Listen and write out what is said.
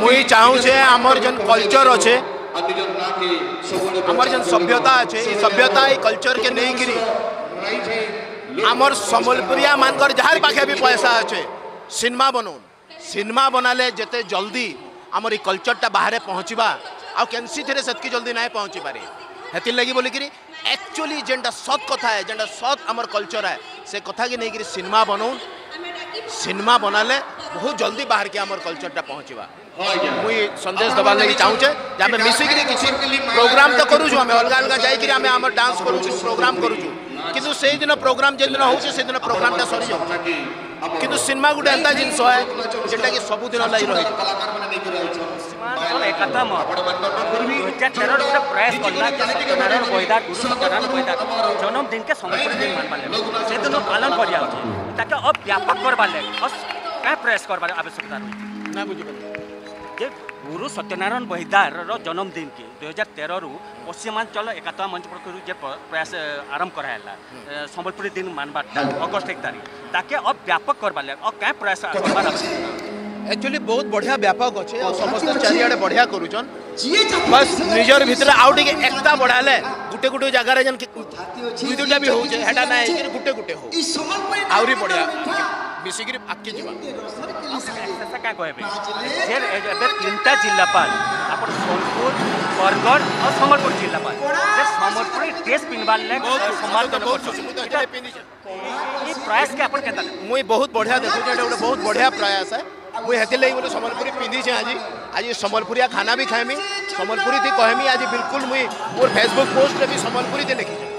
ମୁଇଁ ଚାହୁଁଛେ ଆମର ଯେନ୍ କଲଚର ଅଛେ ଆମର ଯେନ୍ ସଭ୍ୟତା ଅଛେ এই ସଭ୍ୟତା এই କଲଚରକେ ନେଇକିରି আমার সম্বলপুরিয়া মানকর যাহার পাখে বি পয়সা আছে সিনেমা বনাউন সিনেমা বনালে যেতে জলদি আমার এই কলচরটা বাহারে পৌঁছবা আউ কেনসিথিরে সেতকি জলদি নাই পৌঁছি পারে হেতির লাগি বলিকিরি একচুয়ালি যেটা সৎ কথা है যেটা সৎ আমার কলচর है সে কথা কি নেইকিরি সিনেমা বনাউন সিনেমা বনালে বহুত জলদি বাহারকে আমার কলচরটা পৌঁছবা মুই সন্দেশ দেবার লাগি চাহুছে যে আমি মিশিকি কিছু প্রোগ্রাম তো করুছু আমি অলগা অলগা যাইকি আমি আমার ডান্স করুছু প্রোগ্রাম করুছু কিন্তু সেই দিন প্রোগ্রাম যেদিন হচ্ছে সেদিন প্রোগ্রামটা সরি যাচ্ছে কিন্তু সিনেমা গোটে এন্তা জিনিস হয় যেটা কি ସବୁଦିନ ଲାଗି ରହିଛି ସୀମାଞ୍ଚଳ ଏକତା ମତ ଦୁଇ ହଜାର ତେରରେ ଗୋଟେ ପ୍ରୟାସ କଲା ଯେ ସତ୍ୟନାରାୟଣ ବୈଦା ଗୁରୁ ସତ୍ୟନାରାୟଣ ବୈଦା ଜନ୍ମଦିନକେ ସମ୍ବଲପୁରୀ ଦିନ ମାନବାର୍ ଲାଗି ସେଦିନ যে গুরু সত্যনারায়ণ বহিদারর জন্মদিনকে দুই হাজার তেরু পশ্চিমাঞ্চল একাত্তর মঞ্চ পক্ষ যে প্রয়াস আরম্ভ করা হল সম্বলপুরী দিন মানবার অগস্ট এক তারিখ তাকে অ ব্যাপক করবার লাগে অ কাঁ প্রয়াস করবার একচুয়ালি বহুত বঢ়িয়া ব্যাপক অছে সমস্ত চারিআড়ে বঢ়িয়া করুছন বাস নিজের ভিতরে আউ টিকে একতা বড়ালে গুটে গুটে জায়গায় যেন দুই দুইটা বি হচ্ছে সেটা নাই গোটে গোটে হোক আহরি বঢ়িয়া මිසිගිරි අක්කේ कहबे जे सोनपुर बरगढ़ और सम्बलपुर जिल्लापाल जे ड्रेस पिनबार प्रयास के मुई बहुत बढ़िया देखु जे बहुत बढ़िया प्रयास है मुई हेती बोले सम्बलपुरी पिंधी आज आज सम्बलपुरिया खाना भी खाएमी सम्बलपुरी थी कहमी आज बिल्कुल मुई मोर फेसबुक पोस्ट भी सम्बलपुरी दे लिखी